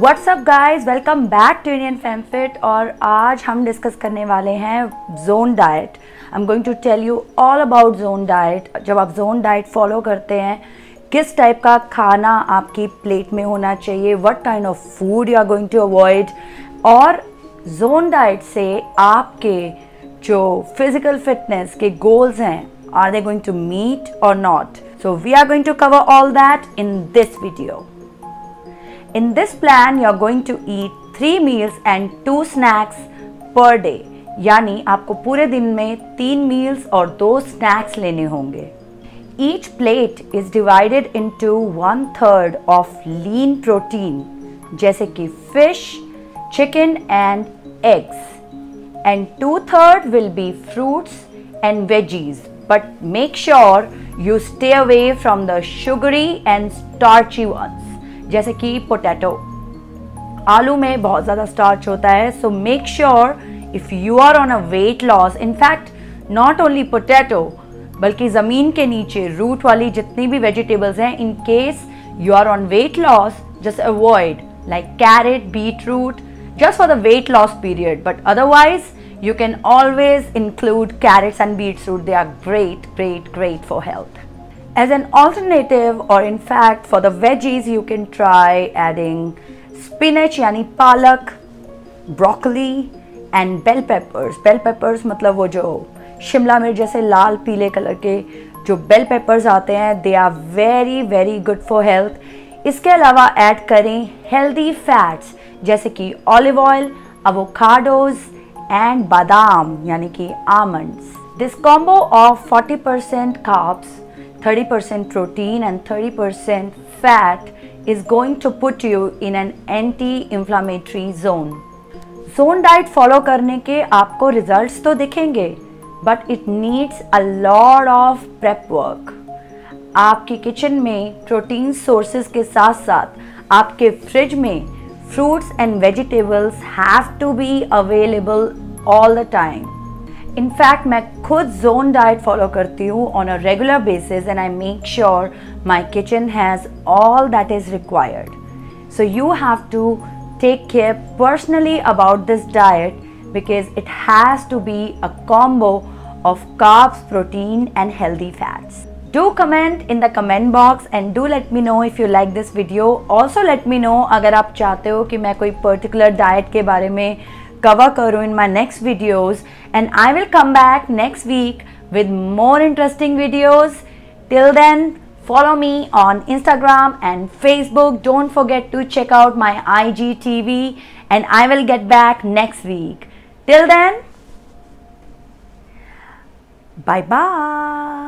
What's up guys welcome back to Indian FamFit और आज हम डिस्कस करने वाले हैं zone diet I am going to tell you all about zone diet जब आप जोन डाइट फॉलो करते हैं, किस टाइप का खाना आपकी प्लेट में होना चाहिए what kind of food you are going to avoid और जोन डाइट से आपके जो फ़िज़िकल फिटनेस के गोल्स हैं are they going to meet और not so we are going to cover all that in this video In this plan, you are going to eat three meals and two snacks per day. यानी आपको पूरे दिन में तीन meals और दो snacks लेने होंगे each plate is divided into one third of lean protein जैसे कि fish chicken and eggs and two third will be fruits and veggies but make sure you stay away from the sugary and starchy ones. जैसे कि potato आलू में बहुत ज़्यादा starch होता है so make sure if you are on a weight loss in fact not only potato बल्कि ज़मीन के नीचे रूट वाली जितनी भी वेजिटेबल्स हैं in case you are on weight loss just avoid like carrot beetroot just for the weight loss period. But otherwise, you can always include carrots and beetroot. They are great great great for health. As an alternative or in fact for the veggies you can try adding spinach yani palak, broccoli and bell peppers. Bell peppers मतलब वो जो शिमला मिर्च जैसे लाल पीले colour के जो बेल पेपर्स आते हैं they are very very good for health इसके अलावा ऐड करें हेल्दी फैट्स जैसे कि ऑलिव ऑयल अवोकाडोज एंड बादाम यानी कि almonds this combo of 40% percent carbs 30% protein and 30% fat is going to put you in an anti-inflammatory zone. Zone diet follow करने के आपको रिजल्ट्स तो दिखेंगे but it needs a lot of prep work आपकी kitchen में protein sources के साथ साथ आपके फ्रिज में fruits and vegetables have to be available all the time in fact मैं खुद जोन डाइट फॉलो करती हूँ on a regular basis and I make sure my kitchen has all that is required so you have to take care personally about this diet because it has to be a combo of carbs protein and healthy fats do comment in the comment box and do let me know if you like this video also let me know अगर आप चाहते हो कि मैं कोई particular diet के बारे में cover karo in my next videos and I will come back next week with more interesting videos. Till then, follow me on Instagram and Facebook. Don't forget to check out my IGTV and I will get back next week. Till then, bye bye.